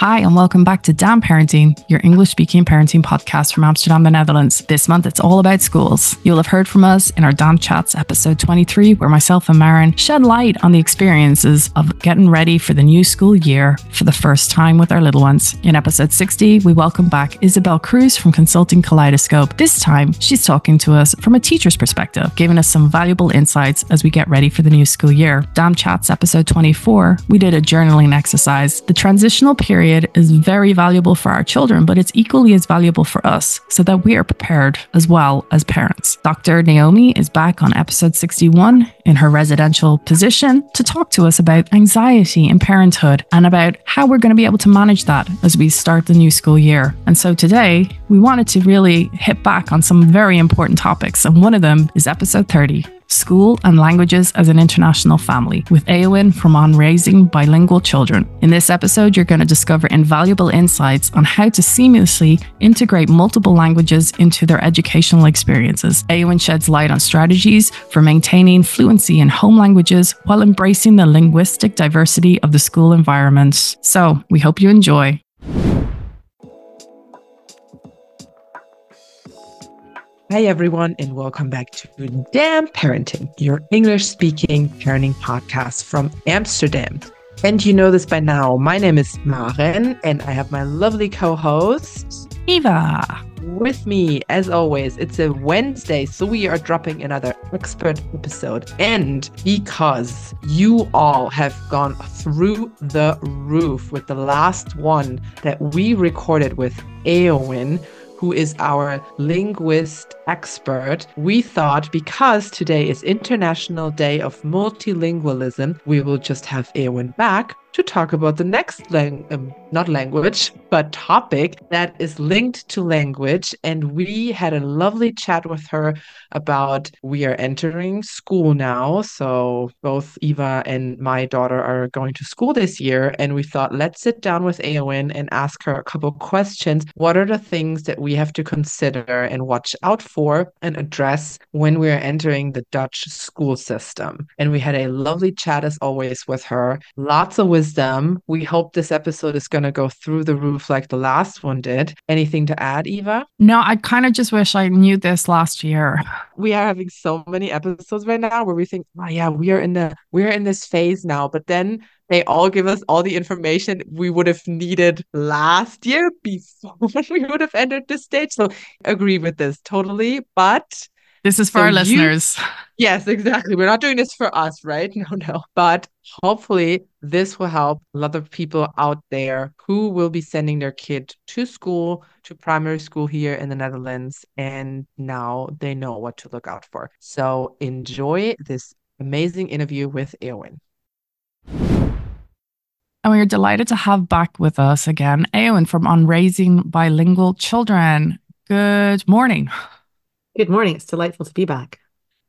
Hi, and welcome back to Damn Parenting, your English speaking parenting podcast from Amsterdam, the Netherlands. This month, it's all about schools. You'll have heard from us in our Damn Chats episode 23, where myself and Maren shed light on the experiences of getting ready for the new school year for the first time with our little ones. In episode 60, we welcome back Isabel Cruz from Consulting Kaleidoscope. This time, she's talking to us from a teacher's perspective, giving us some valuable insights as we get ready for the new school year. Damn Chats episode 24, we did a journaling exercise. The transitional period period is very valuable for our children, but it's equally as valuable for us so that we are prepared as well as parents. Dr. Naomi is back on episode 61 in her residential position to talk to us about anxiety in parenthood and about how we're going to be able to manage that as we start the new school year. And so today, we wanted to really hit back on some very important topics, and one of them is episode 30 School and Languages as an International Family with Eowyn from On Raising Bilingual Children. In this episode, you're going to discover invaluable insights on how to seamlessly integrate multiple languages into their educational experiences. Eowyn sheds light on strategies for maintaining fluency in home languages while embracing the linguistic diversity of the school environment. So, we hope you enjoy. Hi, everyone, and welcome back to Damn Parenting, your English speaking parenting podcast from Amsterdam. And you know this by now. My name is Maren, and I have my lovely co host, Eva. With me, as always, it's a Wednesday, so we are dropping another expert episode. And because you all have gone through the roof with the last one that we recorded with Eowyn, who is our linguist expert, we thought because today is International Day of Multilingualism, we will just have Eowyn back to talk about the next lang- um, not language but topic that is linked to language. And we had a lovely chat with her about we are entering school now. So both eva and my daughter are going to school this year. And we thought let's sit down with Eowyn and ask her a couple questions. What are the things that we have to consider and watch out for and address when we are entering the dutch school system? And we had a lovely chat as always with her. Lots of wisdom. We hope this episode is going to go through the roof like the last one did. Anything to add, Eva? No, I kind of just wish I knew this last year. We are having so many episodes right now where we think, oh yeah, we are in the we're in this phase now, but then they all give us all the information we would have needed last year before we would have entered this stage. So agree with this totally. But this is for so our listeners. Yes, exactly. We're not doing this for us, right? No, no. But hopefully, this will help a lot of people out there who will be sending their kid to school, to primary school here in the Netherlands. And now they know what to look out for. So enjoy this amazing interview with Eowyn. And we are delighted to have back with us again Eowyn from On Raising Bilingual Children. Good morning. Good morning. It's delightful to be back.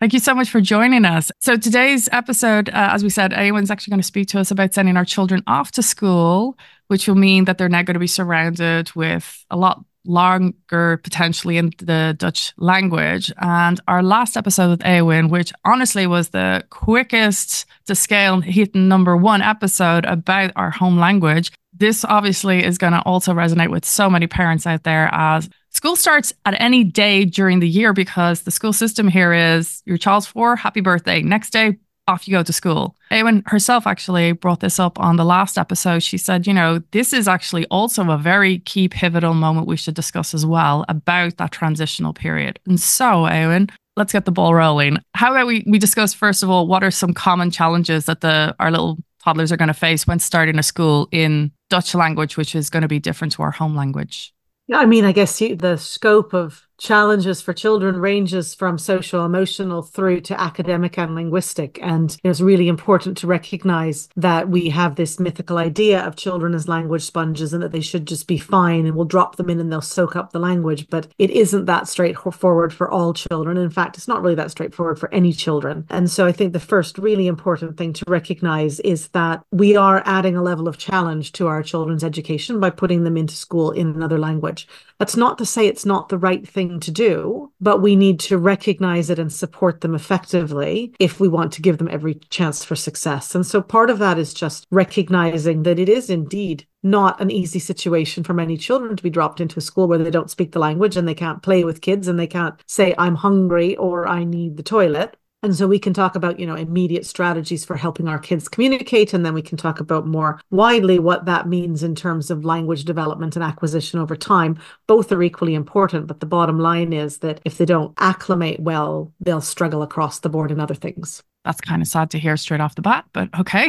Thank you so much for joining us. So, today's episode, uh, as we said, Eowyn's actually going to speak to us about sending our children off to school, which will mean that they're now going to be surrounded with a lot longer potentially in the Dutch language. And our last episode with Eowyn, which honestly was the quickest to scale hit number one episode about our home language, this obviously is going to also resonate with so many parents out there as school starts at any day during the year because the school system here is your child's four, happy birthday. Next day, off you go to school. Eowyn herself actually brought this up on the last episode. She said, you know, this is actually also a very key pivotal moment we should discuss as well about that transitional period. And so, Eowyn, let's get the ball rolling. How about we we discuss first of all what are some common challenges that the our little toddlers are going to face when starting a school in Dutch language, which is going to be different to our home language? Yeah, I mean, I guess the scope of challenges for children ranges from social emotional through to academic and linguistic. And it's really important to recognize that we have this mythical idea of children as language sponges and that they should just be fine and we'll drop them in and they'll soak up the language. But it isn't that straightforward for all children. In fact it's not really that straightforward for any children. And so i think the first really important thing to recognize is that we are adding a level of challenge to our children's education by putting them into school in another language that's not to say it's not the right thing to do, but we need to recognize it and support them effectively if we want to give them every chance for success. And so part of that is just recognizing that it is indeed not an easy situation for many children to be dropped into a school where they don't speak the language and they can't play with kids and they can't say, I'm hungry or I need the toilet. And so we can talk about, you know, immediate strategies for helping our kids communicate. And then we can talk about more widely what that means in terms of language development and acquisition over time. Both are equally important. But the bottom line is that if they don't acclimate well, they'll struggle across the board in other things that's kind of sad to hear straight off the bat, but okay.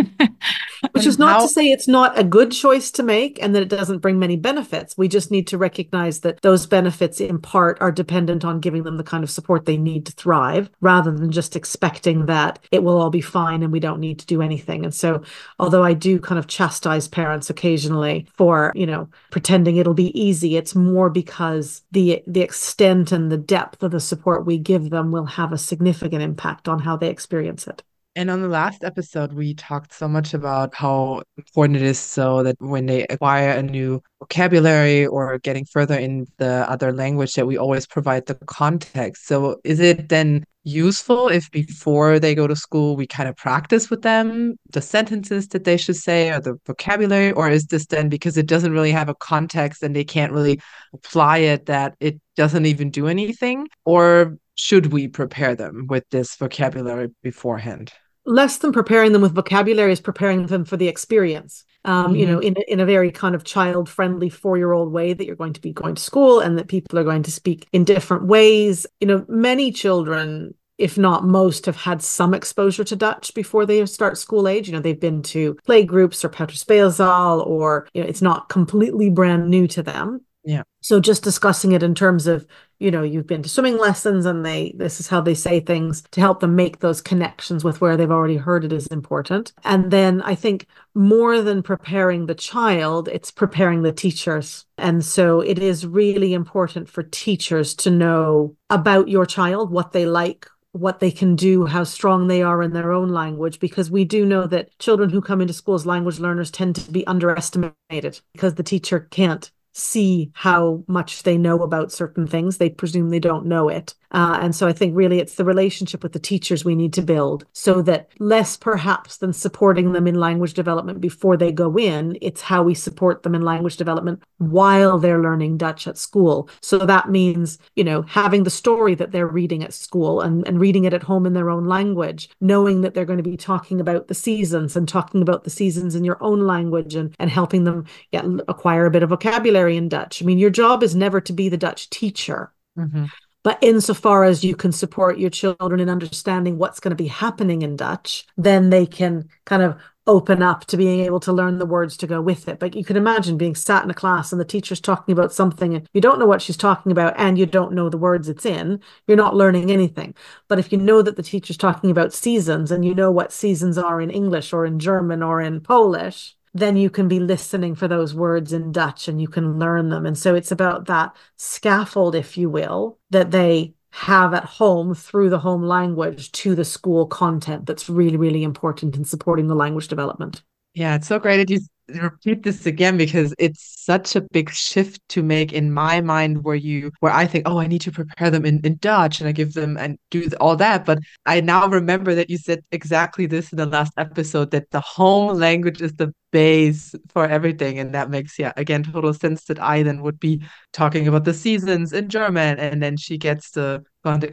Which is not how- to say it's not a good choice to make and that it doesn't bring many benefits. We just need to recognize that those benefits, in part, are dependent on giving them the kind of support they need to thrive rather than just expecting that it will all be fine and we don't need to do anything. And so, although I do kind of chastise parents occasionally for, you know, pretending it'll be easy, it's more because the the extent and the depth of the support we give them will have a significant impact impact on how they experience it. And on the last episode, we talked so much about how important it is so that when they acquire a new vocabulary or getting further in the other language, that we always provide the context. So, is it then useful if before they go to school, we kind of practice with them the sentences that they should say or the vocabulary? Or is this then because it doesn't really have a context and they can't really apply it that it doesn't even do anything? Or should we prepare them with this vocabulary beforehand? Less than preparing them with vocabulary is preparing them for the experience. Um, mm-hmm. You know, in in a very kind of child friendly four year old way that you're going to be going to school and that people are going to speak in different ways. You know, many children if not most, have had some exposure to Dutch before they start school age. You know, they've been to play groups or Peuterspeelzaal, or you know, it's not completely brand new to them. Yeah. So just discussing it in terms of, you know, you've been to swimming lessons and they this is how they say things to help them make those connections with where they've already heard it is important. And then I think more than preparing the child, it's preparing the teachers. And so it is really important for teachers to know about your child, what they like, what they can do, how strong they are in their own language, because we do know that children who come into schools, language learners tend to be underestimated because the teacher can't see how much they know about certain things. They presume they don't know it. Uh, and so I think really it's the relationship with the teachers we need to build so that less perhaps than supporting them in language development before they go in, it's how we support them in language development while they're learning Dutch at school. So that means, you know, having the story that they're reading at school and, and reading it at home in their own language, knowing that they're going to be talking about the seasons and talking about the seasons in your own language and, and helping them yeah, acquire a bit of vocabulary in Dutch. I mean, your job is never to be the Dutch teacher. Mm-hmm. But insofar as you can support your children in understanding what's going to be happening in Dutch, then they can kind of open up to being able to learn the words to go with it. But you can imagine being sat in a class and the teacher's talking about something and you don't know what she's talking about and you don't know the words it's in, you're not learning anything. But if you know that the teacher's talking about seasons and you know what seasons are in English or in German or in Polish, then you can be listening for those words in Dutch and you can learn them. And so it's about that scaffold, if you will, that they have at home through the home language to the school content that's really, really important in supporting the language development. Yeah, it's so great that you repeat this again because it's such a big shift to make in my mind where you where I think oh I need to prepare them in, in Dutch and I give them and do all that but I now remember that you said exactly this in the last episode that the home language is the base for everything and that makes yeah again total sense that I then would be talking about the seasons in German and then she gets the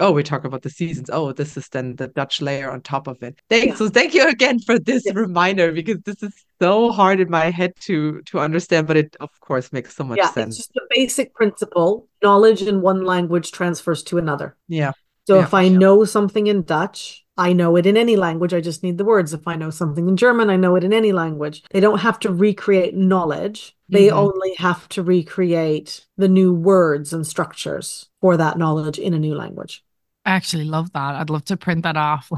oh we talk about the seasons oh this is then the Dutch layer on top of it thanks yeah. so thank you again for this yeah. reminder because this is so hard in my head to to understand, but it of course makes so much yeah, sense. It's just a basic principle. Knowledge in one language transfers to another. Yeah. So yeah. if I know something in Dutch, I know it in any language. I just need the words. If I know something in German, I know it in any language. They don't have to recreate knowledge. They mm-hmm. only have to recreate the new words and structures for that knowledge in a new language. I actually love that. I'd love to print that off.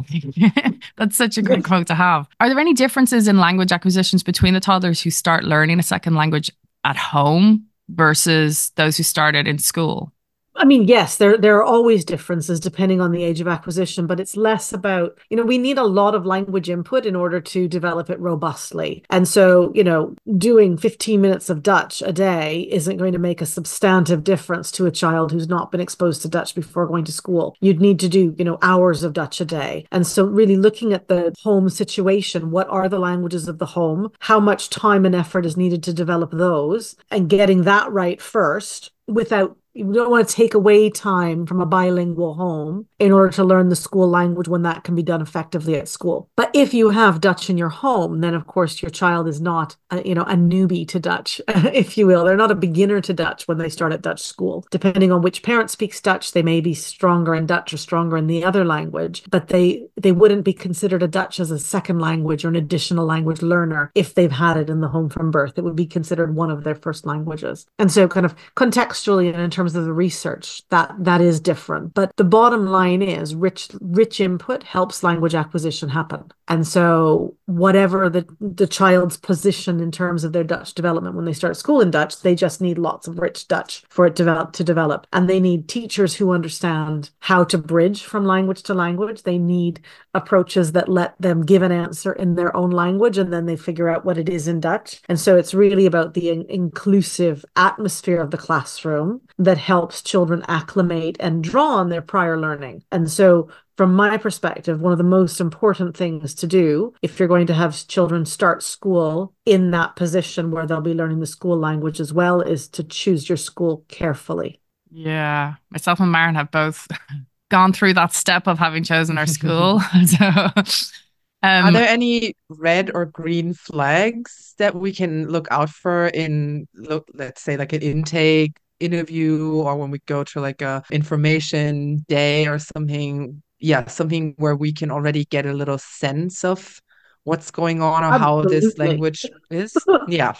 That's such a good quote to have. Are there any differences in language acquisitions between the toddlers who start learning a second language at home versus those who started in school? I mean, yes, there there are always differences depending on the age of acquisition, but it's less about, you know, we need a lot of language input in order to develop it robustly. And so, you know, doing 15 minutes of Dutch a day isn't going to make a substantive difference to a child who's not been exposed to Dutch before going to school. You'd need to do, you know, hours of Dutch a day. And so really looking at the home situation, what are the languages of the home? How much time and effort is needed to develop those and getting that right first without you don't want to take away time from a bilingual home in order to learn the school language when that can be done effectively at school. But if you have Dutch in your home, then of course your child is not, a, you know, a newbie to Dutch, if you will. They're not a beginner to Dutch when they start at Dutch school. Depending on which parent speaks Dutch, they may be stronger in Dutch or stronger in the other language, but they they wouldn't be considered a Dutch as a second language or an additional language learner if they've had it in the home from birth. It would be considered one of their first languages. And so kind of contextually and in terms terms of the research that that is different. But the bottom line is rich rich input helps language acquisition happen. And so whatever the the child's position in terms of their dutch development when they start school in dutch they just need lots of rich dutch for it develop to develop. And they need teachers who understand how to bridge from language to language. They need approaches that let them give an answer in their own language and then they figure out what it is in dutch. And so it's really about the in- inclusive atmosphere of the classroom that that helps children acclimate and draw on their prior learning. And so, from my perspective, one of the most important things to do if you're going to have children start school in that position where they'll be learning the school language as well is to choose your school carefully. Yeah, myself and Maren have both gone through that step of having chosen our school. so, um, Are there any red or green flags that we can look out for in, look, let's say, like an intake interview or when we go to like a information day or something yeah something where we can already get a little sense of what's going on or Absolutely. how this language is. Yeah.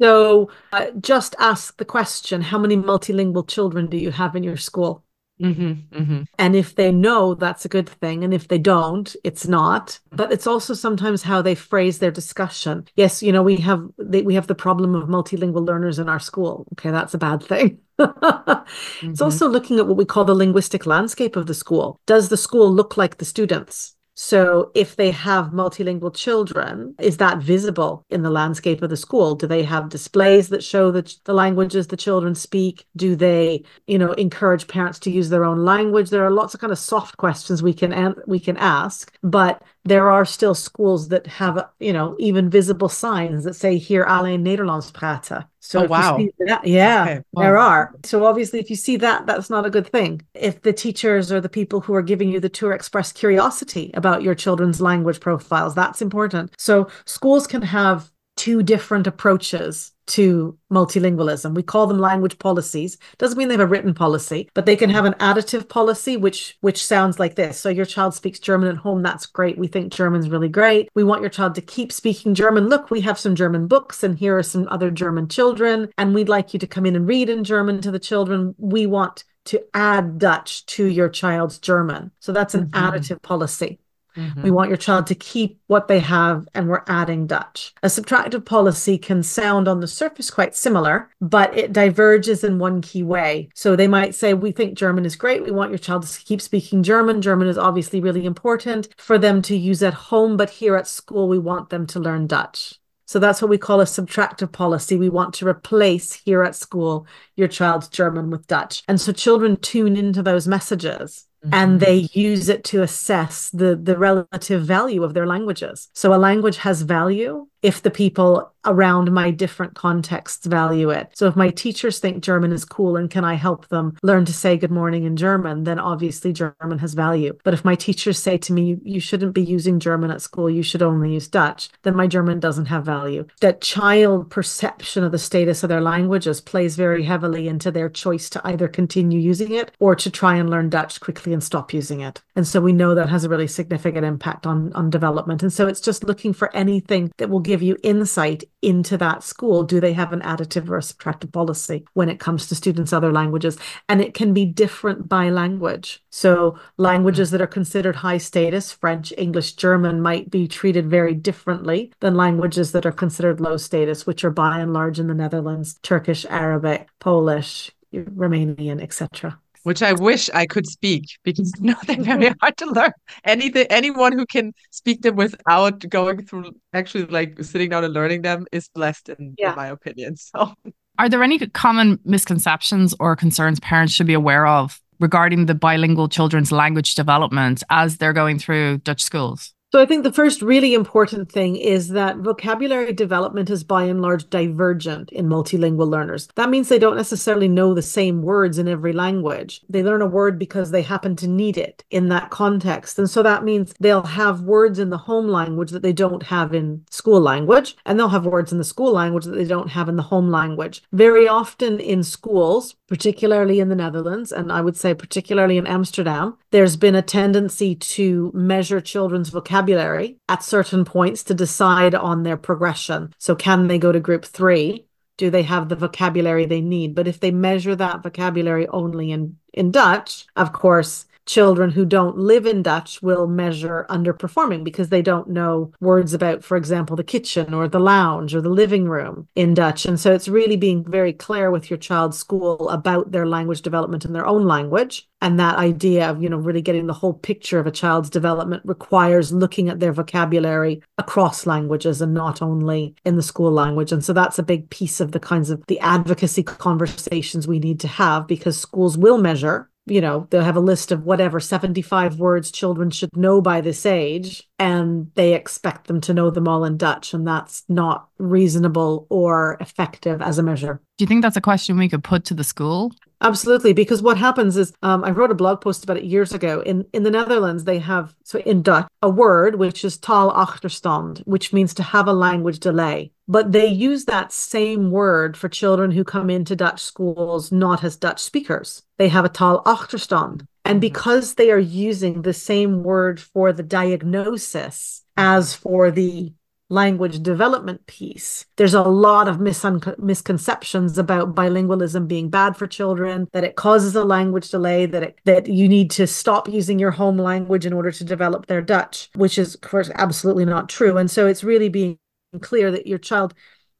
So uh, just ask the question how many multilingual children do you have in your school Mm-hmm, mm-hmm. And if they know, that's a good thing. And if they don't, it's not. But it's also sometimes how they phrase their discussion. Yes, you know, we have they, we have the problem of multilingual learners in our school. Okay, that's a bad thing. mm-hmm. It's also looking at what we call the linguistic landscape of the school. Does the school look like the students? So, if they have multilingual children, is that visible in the landscape of the school? Do they have displays that show the, the languages the children speak? Do they, you know, encourage parents to use their own language? There are lots of kind of soft questions we can we can ask, but there are still schools that have, you know, even visible signs that say here alleen Nederlands praten. So oh, wow. That, yeah, okay. wow. there are. So obviously, if you see that, that's not a good thing. If the teachers or the people who are giving you the tour express curiosity about your children's language profiles, that's important. So schools can have two different approaches to multilingualism. We call them language policies. Doesn't mean they have a written policy, but they can have an additive policy which which sounds like this. So your child speaks German at home, that's great. We think German's really great. We want your child to keep speaking German. Look, we have some German books and here are some other German children and we'd like you to come in and read in German to the children. We want to add Dutch to your child's German. So that's an mm-hmm. additive policy. Mm-hmm. We want your child to keep what they have, and we're adding Dutch. A subtractive policy can sound on the surface quite similar, but it diverges in one key way. So they might say, We think German is great. We want your child to keep speaking German. German is obviously really important for them to use at home, but here at school, we want them to learn Dutch. So that's what we call a subtractive policy. We want to replace here at school your child's German with Dutch. And so children tune into those messages and mm-hmm. they use it to assess the the relative value of their languages so a language has value if the people around my different contexts value it. So if my teachers think German is cool and can I help them learn to say good morning in German, then obviously German has value. But if my teachers say to me, you shouldn't be using German at school, you should only use Dutch, then my German doesn't have value. That child perception of the status of their languages plays very heavily into their choice to either continue using it or to try and learn Dutch quickly and stop using it. And so we know that has a really significant impact on, on development. And so it's just looking for anything that will give you insight into that school. Do they have an additive or a subtractive policy when it comes to students' other languages? And it can be different by language. So, languages that are considered high status, French, English, German, might be treated very differently than languages that are considered low status, which are by and large in the Netherlands Turkish, Arabic, Polish, Romanian, etc which I wish I could speak because no, they're very hard to learn. Anything, anyone who can speak them without going through actually like sitting down and learning them is blessed, in, yeah. in my opinion. So, are there any common misconceptions or concerns parents should be aware of regarding the bilingual children's language development as they're going through Dutch schools? So I think the first really important thing is that vocabulary development is by and large divergent in multilingual learners. That means they don't necessarily know the same words in every language. They learn a word because they happen to need it in that context. And so that means they'll have words in the home language that they don't have in school language, and they'll have words in the school language that they don't have in the home language. Very often in schools, particularly in the Netherlands, and I would say particularly in Amsterdam, there's been a tendency to measure children's vocabulary at certain points to decide on their progression. So, can they go to group three? Do they have the vocabulary they need? But if they measure that vocabulary only in, in Dutch, of course, children who don't live in Dutch will measure underperforming because they don't know words about, for example, the kitchen or the lounge or the living room in Dutch. And so it's really being very clear with your child's school about their language development in their own language. And that idea of, you know, really getting the whole picture of a child's development requires looking at their vocabulary across languages and not only in the school language. And so that's a big piece of the kinds of the advocacy conversations we need to have because schools will measure you know, they'll have a list of whatever 75 words children should know by this age, and they expect them to know them all in Dutch. And that's not reasonable or effective as a measure. Do you think that's a question we could put to the school? Absolutely, because what happens is um, I wrote a blog post about it years ago. In in the Netherlands, they have so in Dutch a word which is taalachterstand, which means to have a language delay. But they use that same word for children who come into Dutch schools not as Dutch speakers. They have a taalachterstand. and mm-hmm. because they are using the same word for the diagnosis as for the language development piece, there's a lot of misun- misconceptions about bilingualism being bad for children, that it causes a language delay, that it, that you need to stop using your home language in order to develop their Dutch, which is of course absolutely not true. And so it's really being clear that your child,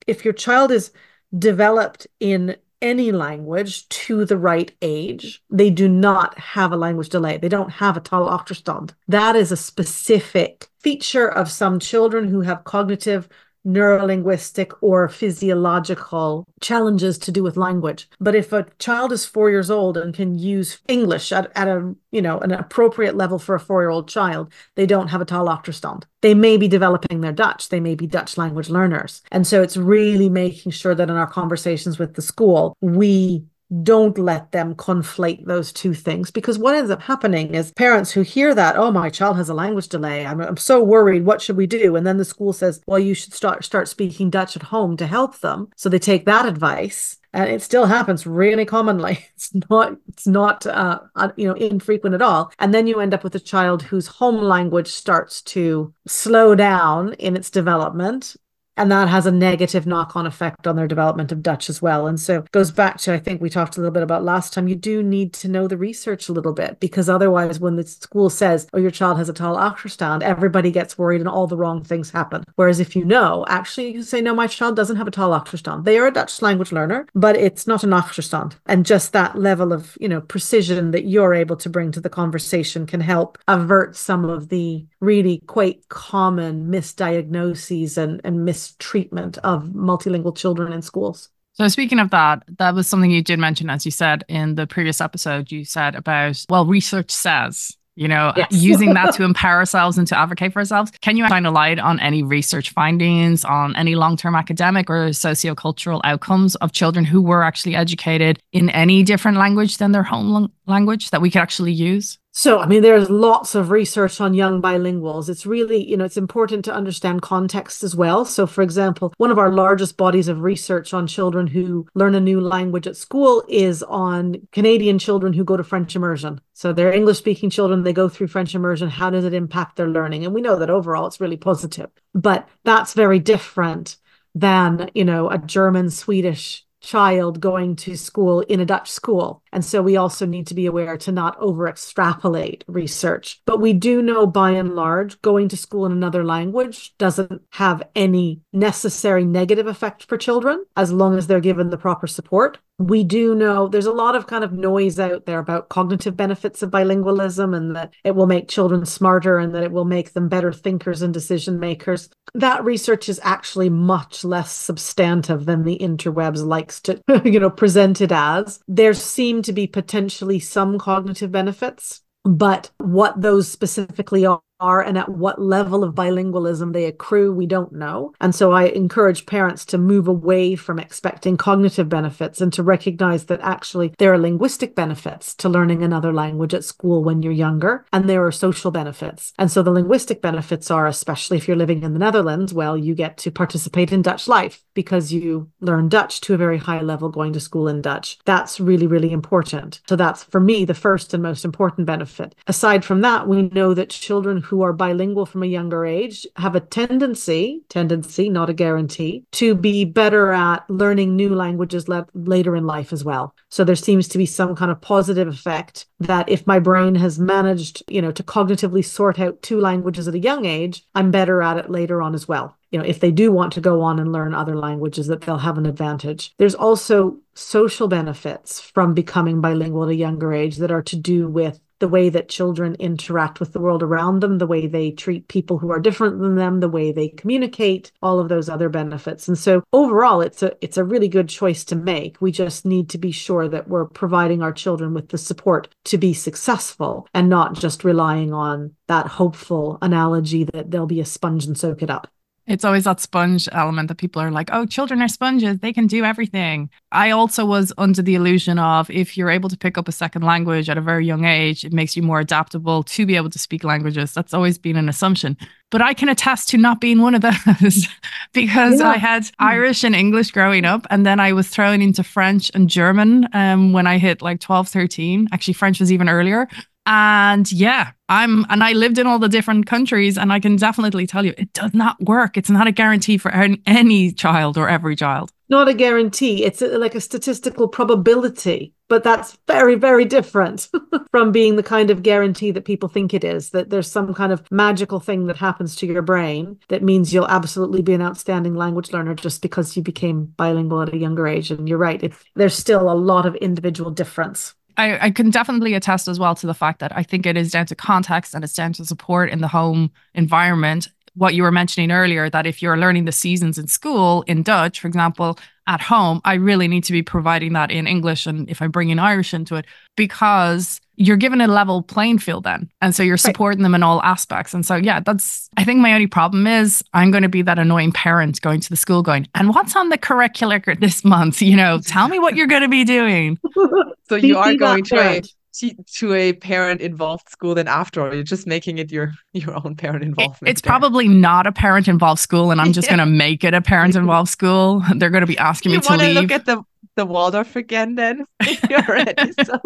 if your child is developed in any language to the right age, they do not have a language delay. They don't have a taalachterstand. That is a specific feature of some children who have cognitive neurolinguistic or physiological challenges to do with language. But if a child is four years old and can use English at, at a you know an appropriate level for a four-year-old child, they don't have a taalachterstand. They may be developing their Dutch. They may be Dutch language learners. And so it's really making sure that in our conversations with the school, we don't let them conflate those two things because what ends up happening is parents who hear that oh my child has a language delay. I'm, I'm so worried. What should we do? And then the school says well you should start start speaking dutch at home to help them. So they take that advice and it still happens really commonly. It's not it's not uh, you know infrequent at all. And then you end up with a child whose home language starts to slow down in its development and that has a negative knock-on effect on their development of Dutch as well. And so it goes back to I think we talked a little bit about last time. You do need to know the research a little bit because otherwise, when the school says, "Oh, your child has a taalachterstand," everybody gets worried and all the wrong things happen. Whereas if you know, actually, you can say, "No, my child doesn't have a taalachterstand. They are a Dutch language learner, but it's not an achterstand." And just that level of you know precision that you're able to bring to the conversation can help avert some of the really quite common misdiagnoses and and mis treatment of multilingual children in schools. So speaking of that, that was something you did mention, as you said in the previous episode. You said about well, research says you know, yes. using that to empower ourselves and to advocate for ourselves. Can you shine a light on any research findings on any long term academic or sociocultural outcomes of children who were actually educated in any different language than their home language that we could actually use? So, I mean, there's lots of research on young bilinguals. It's really, you know, it's important to understand context as well. So, for example, one of our largest bodies of research on children who learn a new language at school is on Canadian children who go to French immersion. So, they're English speaking children, they go through French immersion. How does it impact their learning? And we know that overall it's really positive, but that's very different than, you know, a German, Swedish child going to school in a Dutch school. And so we also need to be aware to not over extrapolate research. But we do know by and large, going to school in another language doesn't have any necessary negative effect for children as long as they're given the proper support we do know there's a lot of kind of noise out there about cognitive benefits of bilingualism and that it will make children smarter and that it will make them better thinkers and decision makers. That research is actually much less substantive than the interwebs likes to, you know, present it as. There seem to be potentially some cognitive benefits, but what those specifically are and at what level of bilingualism they accrue, we don't know. And so I encourage parents to move away from expecting cognitive benefits and to recognize that actually there are linguistic benefits to learning another language at school when you're younger, and there are social benefits. And so the linguistic benefits are, especially if you're living in the Netherlands, well, you get to participate in Dutch life because you learn Dutch to a very high level going to school in Dutch. That's really, really important. So that's for me the first and most important benefit. Aside from that, we know that children who are bilingual from a younger age have a tendency, tendency, not a guarantee, to be better at learning new languages le- later in life as well. So there seems to be some kind of positive effect that if my brain has managed, you know, to cognitively sort out two languages at a young age, I'm better at it later on as well you know if they do want to go on and learn other languages that they'll have an advantage there's also social benefits from becoming bilingual at a younger age that are to do with the way that children interact with the world around them, the way they treat people who are different than them, the way they communicate, all of those other benefits. And so overall it's a it's a really good choice to make. We just need to be sure that we're providing our children with the support to be successful and not just relying on that hopeful analogy that they'll be a sponge and soak it up. It's always that sponge element that people are like, oh, children are sponges. They can do everything. I also was under the illusion of if you're able to pick up a second language at a very young age, it makes you more adaptable to be able to speak languages. That's always been an assumption. But I can attest to not being one of those because yeah. I had Irish and English growing up. And then I was thrown into French and German um, when I hit like 12, 13. Actually, French was even earlier. And yeah, I'm, and I lived in all the different countries, and I can definitely tell you it does not work. It's not a guarantee for any child or every child. Not a guarantee. It's a, like a statistical probability, but that's very, very different from being the kind of guarantee that people think it is. That there's some kind of magical thing that happens to your brain that means you'll absolutely be an outstanding language learner just because you became bilingual at a younger age. And you're right, there's still a lot of individual difference. I, I can definitely attest as well to the fact that I think it is down to context and it's down to support in the home environment. What you were mentioning earlier, that if you're learning the seasons in school in Dutch, for example, at home, I really need to be providing that in English. And if I'm bringing Irish into it, because you're given a level playing field then. And so you're supporting right. them in all aspects. And so, yeah, that's, I think my only problem is I'm going to be that annoying parent going to the school going, and what's on the curricular this month? You know, tell me what you're going to be doing. so you are going to a, to a parent involved school then after all you're just making it your your own parent involvement it's there. probably not a parent involved school and i'm just yeah. going to make it a parent involved school they're going to be asking you me to leave You want to look at the the Waldorf again then you're ready. So.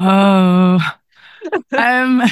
oh. um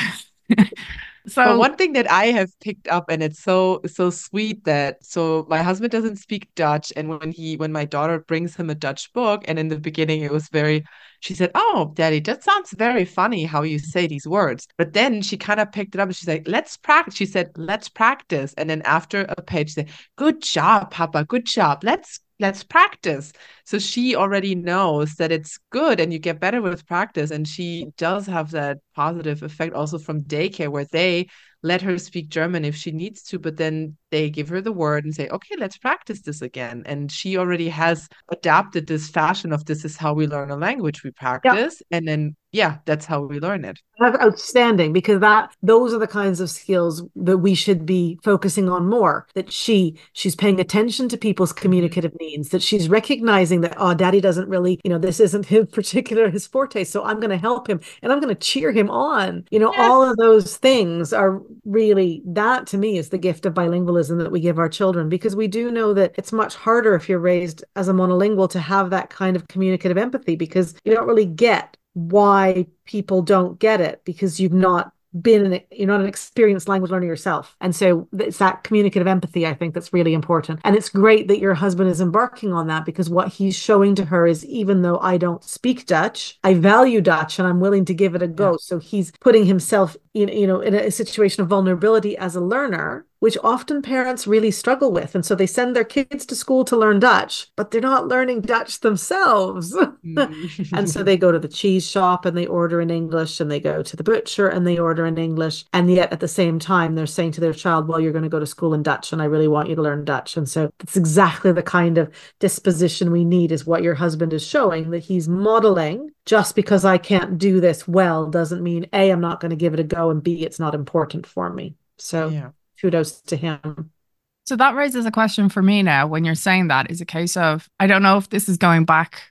so but one thing that I have picked up and it's so so sweet that so my husband doesn't speak Dutch and when he when my daughter brings him a Dutch book and in the beginning it was very she said, Oh, daddy, that sounds very funny how you say these words. But then she kind of picked it up and she's like, Let's practice. She said, Let's practice. And then after a page, she said, Good job, Papa. Good job. Let's let's practice. So she already knows that it's good and you get better with practice. And she does have that positive effect also from daycare where they let her speak German if she needs to, but then they give her the word and say, okay, let's practice this again. And she already has adapted this fashion of this is how we learn a language. We practice and then yeah, that's how we learn it. That's Outstanding, because that those are the kinds of skills that we should be focusing on more. That she she's paying attention to people's mm-hmm. communicative needs. That she's recognizing that oh, daddy doesn't really, you know, this isn't his particular his forte, so I'm going to help him and I'm going to cheer him on. You know, yes. all of those things are really that to me is the gift of bilingualism that we give our children because we do know that it's much harder if you're raised as a monolingual to have that kind of communicative empathy because you don't really get why people don't get it because you've not been, an, you're not an experienced language learner yourself. And so it's that communicative empathy, I think, that's really important. And it's great that your husband is embarking on that because what he's showing to her is even though I don't speak Dutch, I value Dutch and I'm willing to give it a go. Yeah. So he's putting himself in, you know, in a situation of vulnerability as a learner which often parents really struggle with. And so they send their kids to school to learn Dutch, but they're not learning Dutch themselves. Mm. and so they go to the cheese shop and they order in English, and they go to the butcher and they order in English. And yet at the same time, they're saying to their child, Well, you're going to go to school in Dutch, and I really want you to learn Dutch. And so it's exactly the kind of disposition we need, is what your husband is showing that he's modeling. Just because I can't do this well doesn't mean A, I'm not going to give it a go, and B, it's not important for me. So, yeah kudos to him. So that raises a question for me now when you're saying that is a case of I don't know if this is going back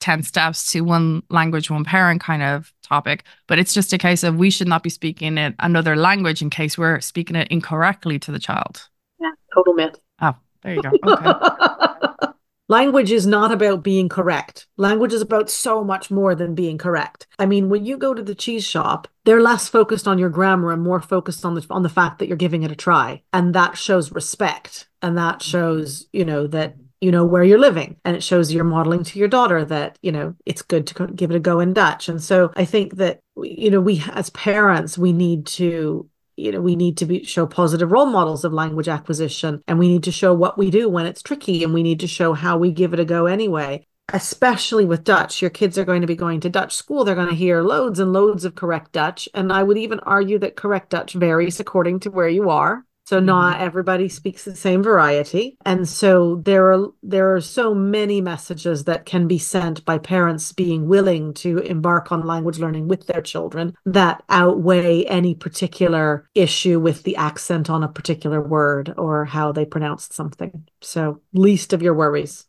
10 steps to one language, one parent kind of topic, but it's just a case of we should not be speaking it another language in case we're speaking it incorrectly to the child. Yeah, total myth. Oh, there you go. Okay. Language is not about being correct. Language is about so much more than being correct. I mean, when you go to the cheese shop, they're less focused on your grammar and more focused on the on the fact that you're giving it a try. And that shows respect. And that shows, you know, that you know where you're living and it shows you're modeling to your daughter that you know it's good to give it a go in dutch and so i think that you know we as parents we need to you know we need to be, show positive role models of language acquisition and we need to show what we do when it's tricky and we need to show how we give it a go anyway. Especially with dutch your kids are going to be going to dutch school they're going to hear loads and loads of correct dutch and i would even argue that correct dutch varies according to where you are so mm-hmm. not everybody speaks the same variety. And so there are there are so many messages that can be sent by parents being willing to embark on language learning with their children that outweigh any particular issue with the accent on a particular word or how they pronounced something. So least of your worries.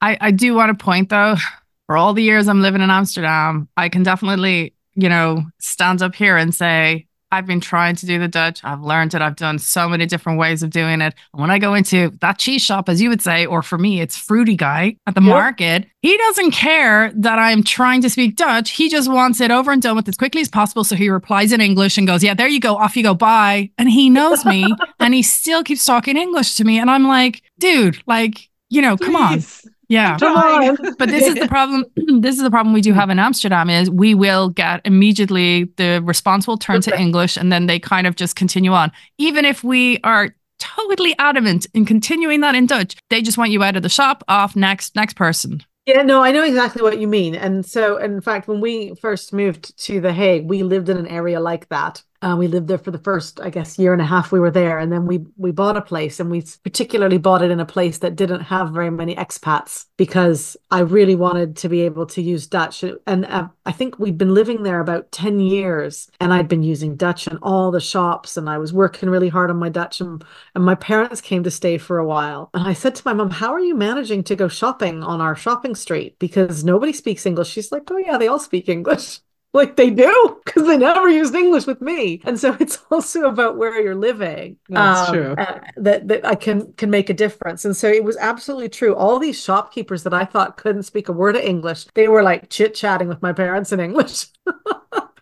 I, I do want to point though, for all the years I'm living in Amsterdam, I can definitely, you know, stand up here and say I've been trying to do the Dutch. I've learned it. I've done so many different ways of doing it. And when I go into that cheese shop, as you would say, or for me, it's Fruity Guy at the yep. market, he doesn't care that I'm trying to speak Dutch. He just wants it over and done with as quickly as possible. So he replies in English and goes, Yeah, there you go. Off you go. Bye. And he knows me and he still keeps talking English to me. And I'm like, Dude, like, you know, Please. come on. Yeah. but this is the problem. this is the problem we do have in Amsterdam is we will get immediately the response will turn to English and then they kind of just continue on. Even if we are totally adamant in continuing that in Dutch, they just want you out of the shop, off next, next person. Yeah, no, I know exactly what you mean. And so, in fact, when we first moved to The Hague, we lived in an area like that uh, we lived there for the first, I guess, year and a half we were there, and then we we bought a place, and we particularly bought it in a place that didn't have very many expats because I really wanted to be able to use Dutch. And uh, I think we'd been living there about ten years, and I'd been using Dutch in all the shops, and I was working really hard on my Dutch, and and my parents came to stay for a while, and I said to my mom, "How are you managing to go shopping on our shopping street? Because nobody speaks English." She's like, "Oh yeah, they all speak English." Like they do because they never used english with me. And so it's also about where you're living. That's um, true. that that i can can make a difference. And so it was absolutely true. All these shopkeepers that i thought couldn't speak a word of english they were like chit-chatting with my parents in english.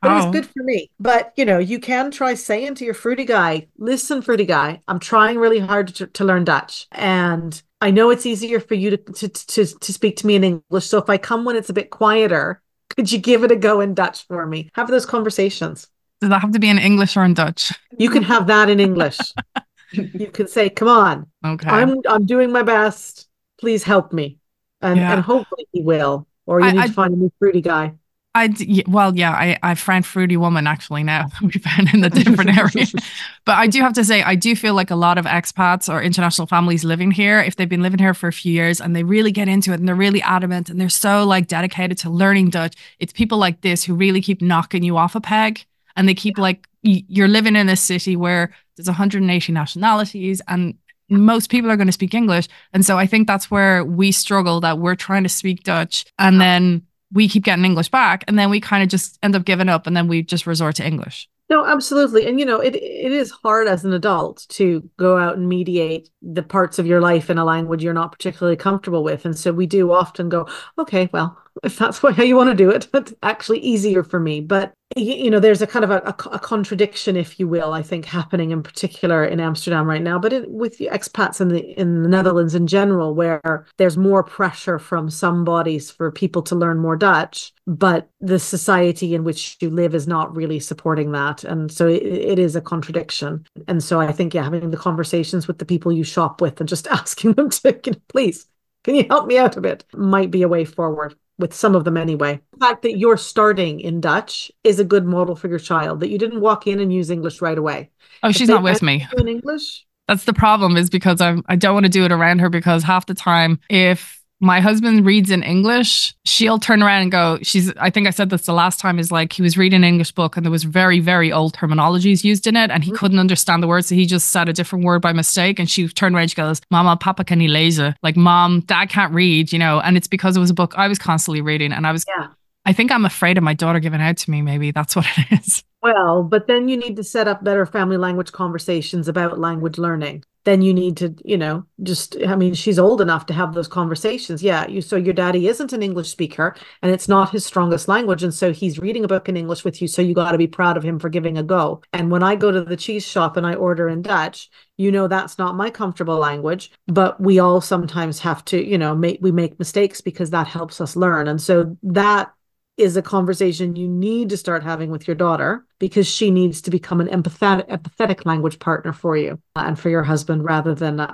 But it was oh. good for me. But you know you can try saying to your fruity guy listen fruity guy i'm trying really hard to, to learn dutch and I know it's easier for you to, to to to speak to me in English. So if I come when it's a bit quieter, could you give it a go in Dutch for me? Have those conversations. Does that have to be in English or in Dutch? You can have that in English. you can say, "Come on, okay, I'm I'm doing my best. Please help me," and yeah. and hopefully he will. Or you I, need I, to find a new fruity guy. I well, yeah, I I friend fruity woman actually now we found in the different area, but I do have to say I do feel like a lot of expats or international families living here, if they've been living here for a few years and they really get into it and they're really adamant and they're so like dedicated to learning Dutch, it's people like this who really keep knocking you off a peg and they keep like you're living in a city where there's 180 nationalities and most people are going to speak English, and so I think that's where we struggle that we're trying to speak Dutch and then we keep getting English back, and then we kind of just end up giving up, and then we just resort to English. No, absolutely. And you know, it it is hard as an adult to go out and mediate the parts of your life in a language you're not particularly comfortable with. And so we do often go, okay, well, if that's how you want to do it. It's actually easier for me. But you know there's a kind of a, a, contradiction if you will i think happening in particular in amsterdam right now but it, with expats in the in the netherlands in general where there's more pressure from some bodies for people to learn more dutch but the society in which you live is not really supporting that and so it, it is a contradiction and so i think yeah having the conversations with the people you shop with and just asking them to you know, please can you help me out a bit might be a way forward with some of them anyway. The fact that you're starting in Dutch is a good model for your child, that you didn't walk in and use English right away. Oh, she's not with me. In English? That's the problem is because I'm I don't want to do it around her because half the time if my husband reads in English, she'll turn around and go, she's, I think I said this the last time, is like he was reading an English book and there was very, very old terminologies used in it and he mm-hmm. couldn't understand the words. So he just said a different word by mistake. And she turned around and she goes, Mama, Papa, can you laser? Like, Mom, Dad can't read, you know, and it's because it was a book I was constantly reading. And I was, yeah. I think I'm afraid of my daughter giving out to me. Maybe that's what it is. Well, but then you need to set up better family language conversations about language learning then you need to you know just i mean she's old enough to have those conversations. Yeah you so your daddy isn't an english speaker and it's not his strongest language and so he's reading a book in english with you so you got to be proud of him for giving a go. And when i go to the cheese shop and i order in dutch you know that's not my comfortable language but we all sometimes have to you know make we make mistakes because that helps us learn. And so that is a conversation you need to start having with your daughter because she needs to become an empathetic empathetic language partner for you and for your husband rather than a,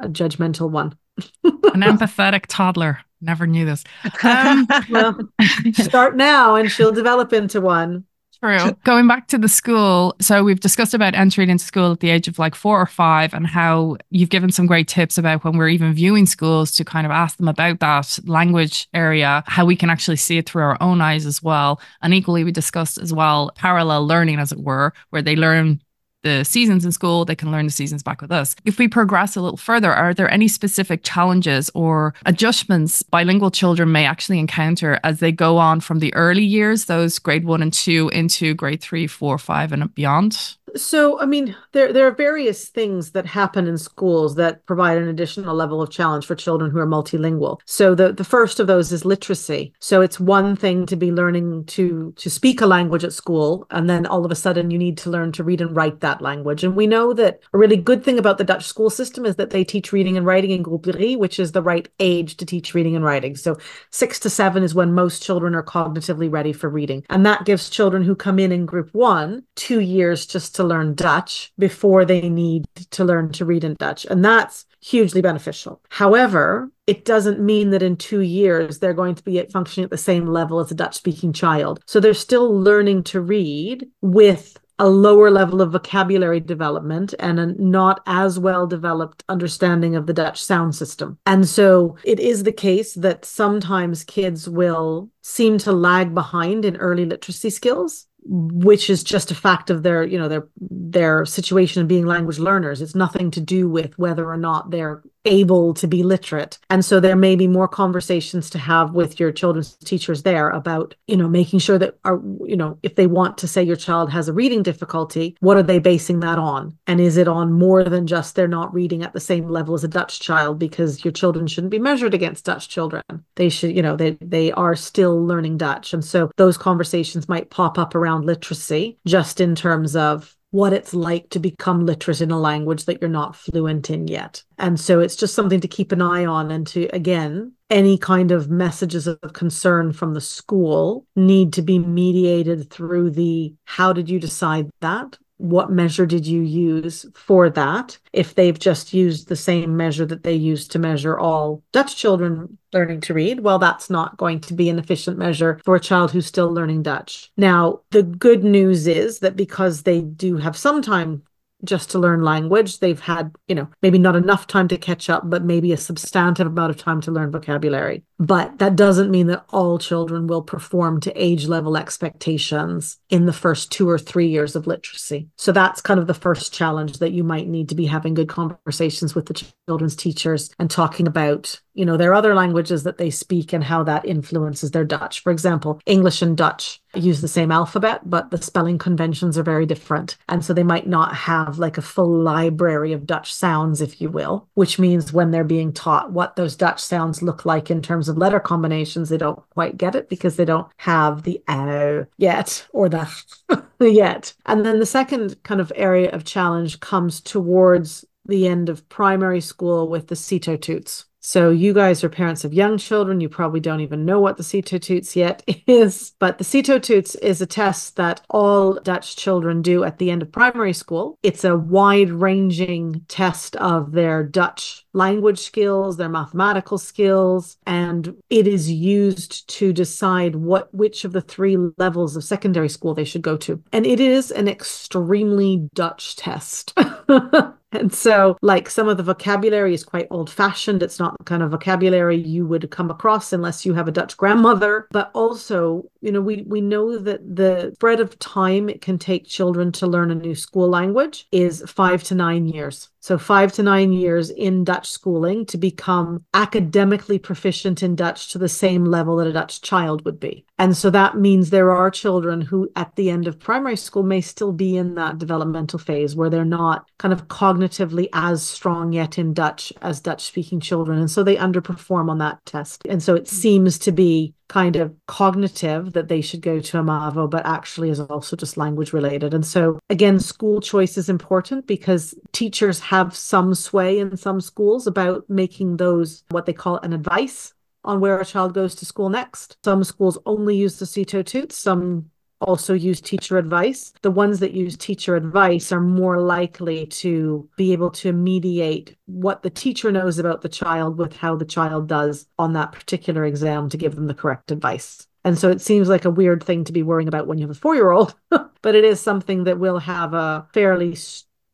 a, a judgmental one. an empathetic toddler. Never knew this. Um, well, start now and she'll develop into one. True. Going back to the school, so we've discussed about entering into school at the age of like four or five, and how you've given some great tips about when we're even viewing schools to kind of ask them about that language area, how we can actually see it through our own eyes as well. And equally, we discussed as well parallel learning, as it were, where they learn the seasons in school, they can learn the seasons back with us. If we progress a little further, are there any specific challenges or adjustments bilingual children may actually encounter as they go on from the early years, those grade one and two, into grade three, four, five, and beyond? So, I mean, there there are various things that happen in schools that provide an additional level of challenge for children who are multilingual. So, the the first of those is literacy. So, it's one thing to be learning to to speak a language at school, and then all of a sudden you need to learn to read and write that language. And we know that a really good thing about the Dutch school system is that they teach reading and writing in Groep 3, which is the right age to teach reading and writing. So, six to seven is when most children are cognitively ready for reading, and that gives children who come in in Group One two years just to learn Dutch before they need to learn to read in Dutch. And that's hugely beneficial. However, it doesn't mean that in two years they're going to be functioning at the same level as a Dutch speaking child. So they're still learning to read with a lower level of vocabulary development and a not as well developed understanding of the Dutch sound system. And so it is the case that sometimes kids will seem to lag behind in early literacy skills which is just a fact of their you know their their situation of being language learners. It's nothing to do with whether or not they're able to be literate. And so there may be more conversations to have with your children's teachers there about you know making sure that are you know if they want to say your child has a reading difficulty what are they basing that on? And is it on more than just they're not reading at the same level as a dutch child because your children shouldn't be measured against dutch children? They should you know they they are still learning dutch. And so those conversations might pop up around literacy just in terms of what it's like to become literate in a language that you're not fluent in yet. And so it's just something to keep an eye on and to, again, any kind of messages of concern from the school need to be mediated through the how did you decide that? What measure did you use for that? If they've just used the same measure that they used to measure all Dutch children learning to read, well, that's not going to be an efficient measure for a child who's still learning Dutch. Now, the good news is that because they do have some time just to learn language. They've had, you know, maybe not enough time to catch up, but maybe a substantive amount of time to learn vocabulary. But that doesn't mean that all children will perform to age level expectations in the first two or three years of literacy. So that's kind of the first challenge that you might need to be having good conversations with the children's teachers and talking about you know, their other languages that they speak and how that influences their Dutch. For example, English and Dutch use the same alphabet, but the spelling conventions are very different. And so they might not have like a full library of Dutch sounds, if you will, which means when they're being taught what those Dutch sounds look like in terms of letter combinations, they don't quite get it because they don't have the ow yet or the yet. And then the second kind of area of challenge comes towards the end of primary school with the CITO toets. So you guys are parents of young children. You probably don't even know what the CITO toets yet is, but the CITO toets is a test that all Dutch children do at the end of primary school. It's a wide-ranging test of their Dutch language skills, their mathematical skills, and it is used to decide what which of the three levels of secondary school they should go to. And it is an extremely Dutch test. And so, like, some of the vocabulary is quite old fashioned. It's not the kind of vocabulary you would come across unless you have a Dutch grandmother. But also, you know, we, we know that the spread of time it can take children to learn a new school language is five to nine years. So, five to nine years in Dutch schooling to become academically proficient in Dutch to the same level that a Dutch child would be. And so that means there are children who, at the end of primary school, may still be in that developmental phase where they're not kind of cognitively as strong yet in Dutch as Dutch speaking children. And so they underperform on that test. And so it hmm. seems to be kind of cognitive that they should go to a MAVO, but actually is also just language related. And so, again, school choice is important because teachers have some sway in some schools about making those what they call an advice on where a child goes to school next. Some schools only use the CITO toets, some also use teacher advice. The ones that use teacher advice are more likely to be able to mediate what the teacher knows about the child with how the child does on that particular exam to give them the correct advice. And so it seems like a weird thing to be worrying about when you have a four year old, but it is something that will have a fairly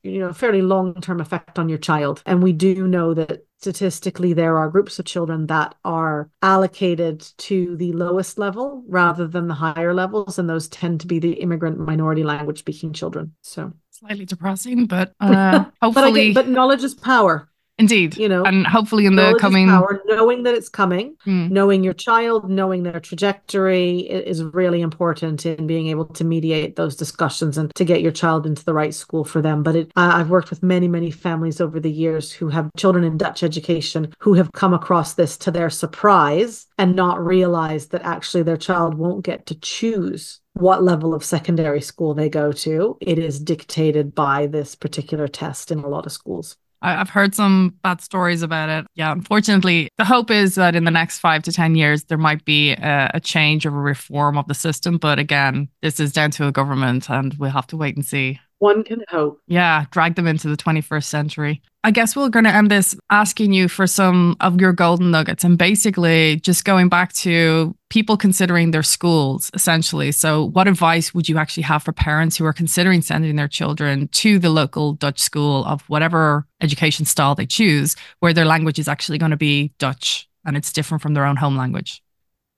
you know fairly long term effect on your child and we do know that statistically there are groups of children that are allocated to the lowest level rather than the higher levels and those tend to be the immigrant minority language speaking children so. Slightly depressing but uh hopefully but, but knowledge is power Indeed. You know, and hopefully in the coming power, knowing that it's coming, hmm. knowing your child, knowing their trajectory is really important in being able to mediate those discussions and to get your child into the right school for them. But it, I've worked with many, many families over the years who have children in Dutch education who have come across this to their surprise and not realized that actually their child won't get to choose what level of secondary school they go to. It is dictated by this particular test in a lot of schools. I've heard some bad stories about it. Yeah, unfortunately, the hope is that in the next five to 10 years, there might be a, a, change or a reform of the system. But again, this is down to a government and we'll have to wait and see. One can hope. Yeah, drag them into the 21st century. I guess we're going to end this asking you for some of your golden nuggets and basically just going back to people considering their schools, essentially. So, what advice would you actually have for parents who are considering sending their children to the local Dutch school of whatever education style they choose, where their language is actually going to be Dutch and it's different from their own home language?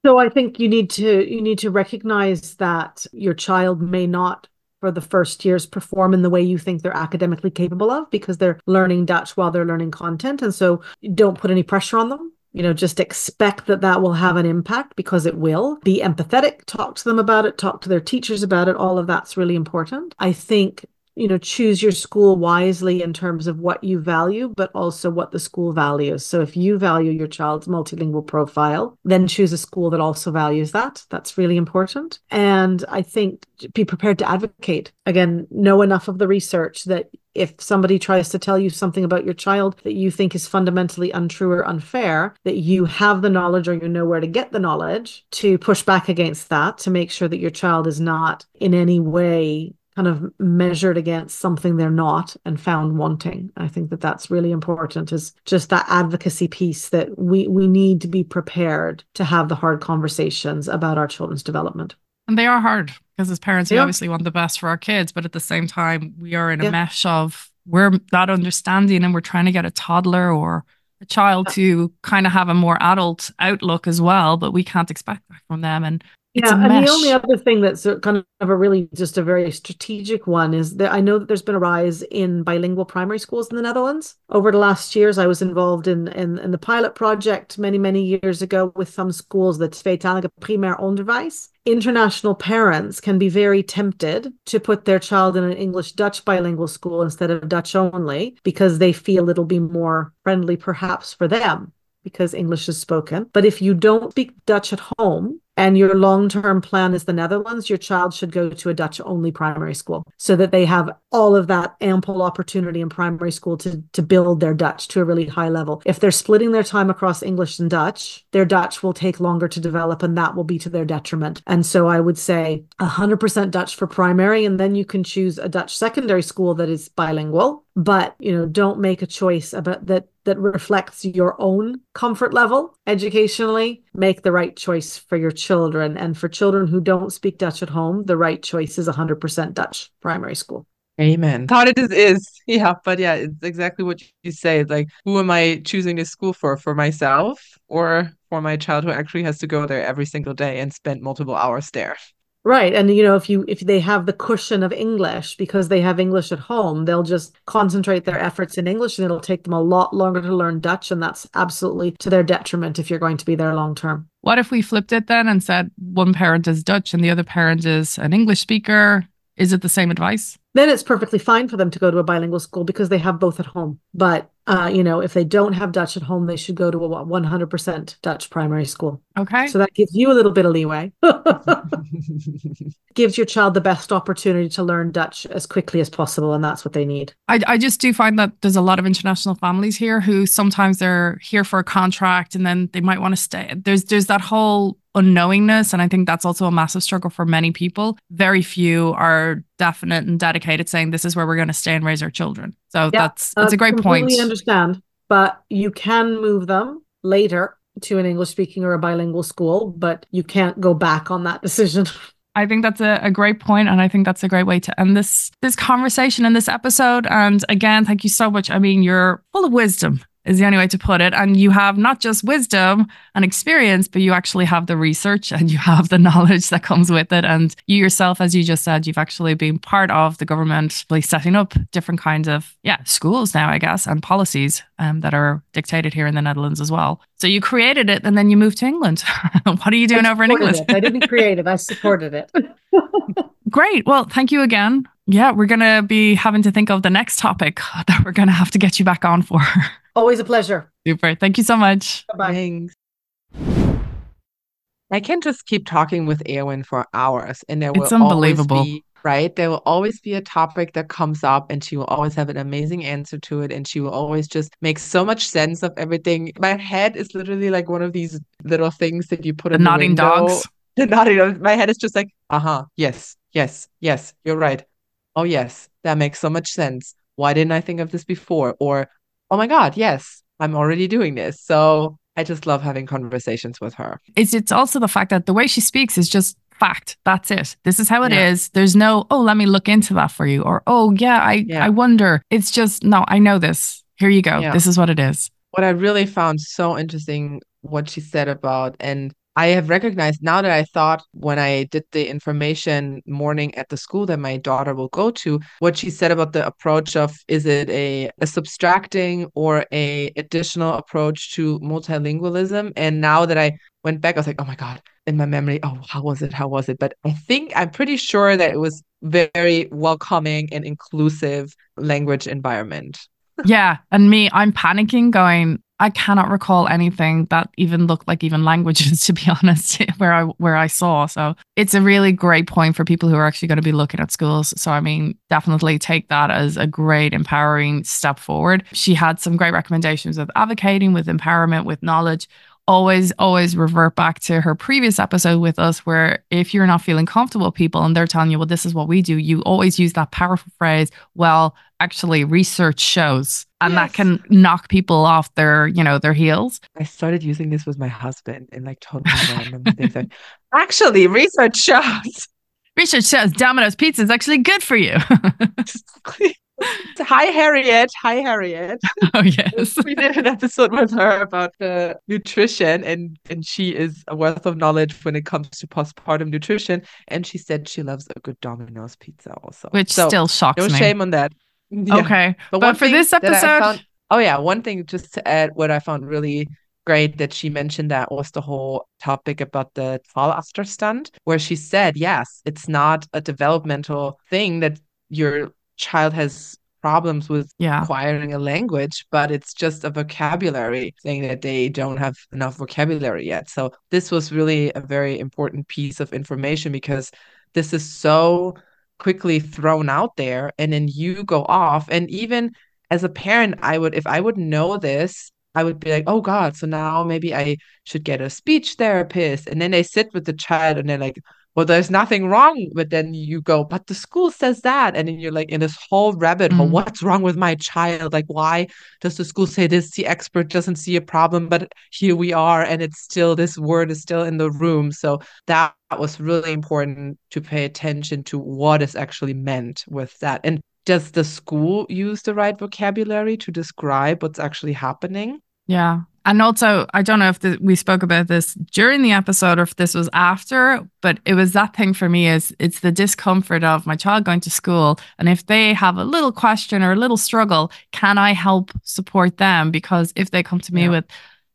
So I think you need to you need to recognize that your child may not for the first years perform in the way you think they're academically capable of because they're learning Dutch while they're learning content. And so don't put any pressure on them. You know, just expect that that will have an impact because it will. Be empathetic, talk to them about it, talk to their teachers about it. All of that's really important. I think you know choose your school wisely in terms of what you value but also what the school values. So if you value your child's multilingual profile then choose a school that also values that. That's really important. And i think be prepared to advocate. Again know enough of the research that if somebody tries to tell you something about your child that you think is fundamentally untrue or unfair, that you have the knowledge or you know where to get the knowledge to push back against that to make sure that your child is not in any way kind of measured against something they're not and found wanting. I think that that's really important is just that advocacy piece that we we need to be prepared to have the hard conversations about our children's development. And they are hard because as parents we obviously want the best for our kids, but at the same time we are in a yeah. mesh of we're not understanding and we're trying to get a toddler or a child to kind of have a more adult outlook as well, but we can't expect that from them. And yeah, and mesh. the only other thing that's kind of a really just a very strategic one is that I know that there's been a rise in bilingual primary schools in the Netherlands. Over the last years, I was involved in in, in the pilot project many many years ago with some schools that tweetalige primair onderwijs. International parents can be very tempted to put their child in an English Dutch bilingual school instead of Dutch only because they feel it'll be more friendly perhaps for them because English is spoken. But if you don't speak Dutch at home, and your long term plan is the Netherlands, your child should go to a Dutch only primary school so that they have all of that ample opportunity in primary school to, to build their Dutch to a really high level. If they're splitting their time across English and Dutch, their Dutch will take longer to develop and that will be to their detriment. And so I would say 100% Dutch for primary, and then you can choose a Dutch secondary school that is bilingual. But you know, don't make a choice about that that reflects your own comfort level educationally. Make the right choice for your children. And for children who don't speak Dutch at home, the right choice is 100% Dutch primary school. Amen. Thought it is, is. Yeah, but yeah, it's exactly what you say. It's like, who am I choosing this school for? For myself or for my child who actually has to go there every single day and spend multiple hours there? Right. And you know, if you if they have the cushion of English because they have English at home, they'll just concentrate their efforts in English and it'll take them a lot longer to learn Dutch and that's absolutely to their detriment if you're going to be there long term. What if we flipped it then and said one parent is Dutch and the other parent is an English speaker? Is it the same advice? Then it's perfectly fine for them to go to a bilingual school because they have both at home. But uh, you know, if they don't have Dutch at home, they should go to a 100% Dutch primary school. Okay. So that gives you a little bit of leeway. gives your child the best opportunity to learn Dutch as quickly as possible, and that's what they need. I, I just do find that there's a lot of international families here who sometimes they're here for a contract and then they might want to stay. There's there's that whole unknowingness, and I think that's also a massive struggle for many people. Very few are definite and dedicated, saying this is where we're going to stay and raise our children. So Yeah, that's uh, that's a great point. completely understand, but you can move them later to an English speaking or a bilingual school, but you can't go back on that decision. I think that's a, a great point, and I think that's a great way to end this this conversation and this episode. And again, thank you so much. I mean, you're full of wisdom, is the only way to put it. And you have not just wisdom and experience, but you actually have the research and you have the knowledge that comes with it. And you yourself, as you just said, you've actually been part of the government like setting up different kinds of yeah schools now, I guess, and policies um, that are dictated here in the Netherlands as well. So you created it, and then you moved to England. what are you doing over in England? it. I didn't create it. I supported it. Great. Well, thank you again. Yeah, we're going to be having to think of the next topic that we're going to have to get you back on for. Always a pleasure. Super. Thank you so much. Bye. Thanks. I can just keep talking with Eowyn for hours, and there will It's always unbelievable. be right. There will always be a topic that comes up, and she will always have an amazing answer to it, and she will always just make so much sense of everything. My head is literally like one of these little things that you put The in the nodding window. dogs. The nodding dogs. My head is just like, uh huh, yes, yes, yes. You're right. Oh yes, that makes so much sense. Why didn't I think of this before? Or, oh my God, yes, I'm already doing this. So I just love having conversations with her. It's it's also the fact that the way she speaks is just fact. That's it. This is how it is. Yeah. There's no, oh, let me look into that for you. Or, oh yeah, I Yeah. I wonder. It's just no, I know this. Here you go. Yeah. This is what it is. what I really found so interesting what she said about and I have recognized now that I thought when I did the information morning at the school that my daughter will go to, what she said about the approach of is it a, a subtracting or a additional approach to multilingualism? And now that I went back, I was like, oh my God, in my memory, oh, how was it? How was it? But I think I'm pretty sure that it was very welcoming and inclusive language environment. yeah. And me, I'm panicking, going, I cannot recall anything that even looked like even languages, to be honest, where I where I saw. So it's a really great point for people who are actually going to be looking at schools. So I mean, definitely take that as a great empowering step forward. She had some great recommendations with advocating, with empowerment, with knowledge. Always, always revert back to her previous episode with us, where if you're not feeling comfortable with people and they're telling you, well, this is what we do, you always use that powerful phrase, well, actually, research shows. And that can knock people off their, you know, their heels. I started using this with my husband and like totally random things. Like, actually, research shows. Research shows Domino's pizza is actually good for you. Hi, Harriet. Hi, Harriet. Oh, yes. we did an episode with her about uh, nutrition, and and she is a wealth of knowledge when it comes to postpartum nutrition. And she said she loves a good Domino's pizza also, which so, still shocks no me. shame on that. Yeah. Okay, but, one for this episode, found- oh yeah, one thing just to add, what I found really great that she mentioned that was the whole topic about the stand, where she said, yes, it's not a developmental thing that your child has problems with yeah, acquiring a language, but it's just a vocabulary thing that they don't have enough vocabulary yet. So this was really a very important piece of information because this is so quickly thrown out there and then you go off. And even as a parent i would if i would know this i would be like oh god so now maybe i should get a speech therapist. And then they sit with the child and they're like well there's nothing wrong but then you go but the school says that. And then you're like in this whole rabbit hole Mm. what's wrong with my child? Like why does the school say this? The expert doesn't see a problem but here we are and it's still this word is still in the room. So that was really important to pay attention to what is actually meant with that. And does the school use the right vocabulary to describe what's actually happening? Yeah. And also, I don't know if the, we spoke about this during the episode or if this was after, but it was that thing for me is it's the discomfort of my child going to school. And if they have a little question or a little struggle, can I help support them? Because if they come to me Yeah. with,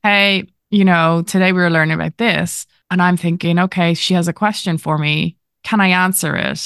hey, you know, today we were learning about this, and I'm thinking, okay, she has a question for me. Can I answer it?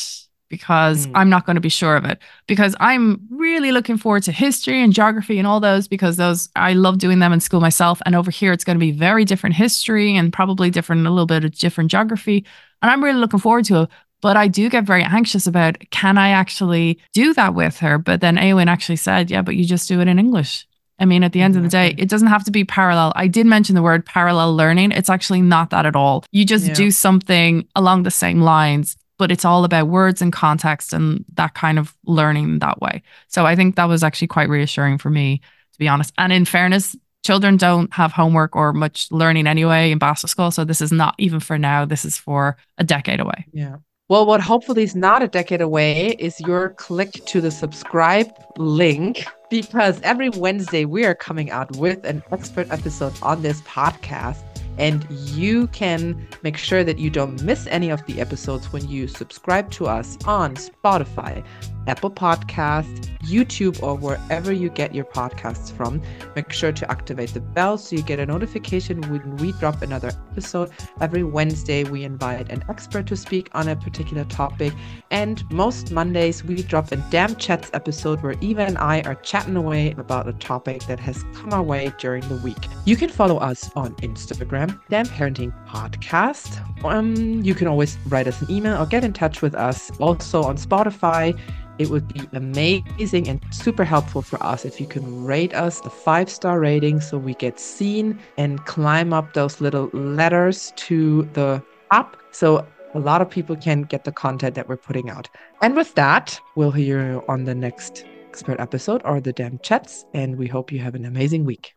Because Mm. I'm not going to be sure of it. Because I'm really looking forward to history and geography and all those because those I love doing them in school myself. And over here, it's going to be very different history and probably different, a little bit of different geography. And I'm really looking forward to it. But I do get very anxious about can I actually do that with her? But then Eowyn actually said, yeah, but you just do it in English. I mean, at the end of the day, it doesn't have to be parallel. I did mention the word parallel learning. It's actually not that at all. You just Yeah. do something along the same lines, but it's all about words and context and that kind of learning that way. So I think that was actually quite reassuring for me, to be honest. And in fairness, children don't have homework or much learning anyway in basisschool. So this is not even for now. This is for a decade away. Yeah. Well, what hopefully is not a decade away is your click to the subscribe link because every Wednesday we are coming out with an expert episode on this podcast. And you can make sure that you don't miss any of the episodes when you subscribe to us on Spotify, Apple Podcast, YouTube, or wherever you get your podcasts from. Make sure to activate the bell so you get a notification when we drop another episode. Every Wednesday, we invite an expert to speak on a particular topic. And most Mondays, we drop a Dam Chats episode where Eva and I are chatting away about a topic that has come our way during the week. You can follow us on Instagram, Dam Parenting Podcast. Um, you can always write us an email or get in touch with us. Also on Spotify, it would be amazing and super helpful for us if you can rate us a five star rating so we get seen and climb up those little letters to the app so a lot of people can get the content that we're putting out. And with that, we'll hear you on the next expert episode or the dam chats. And we hope you have an amazing week.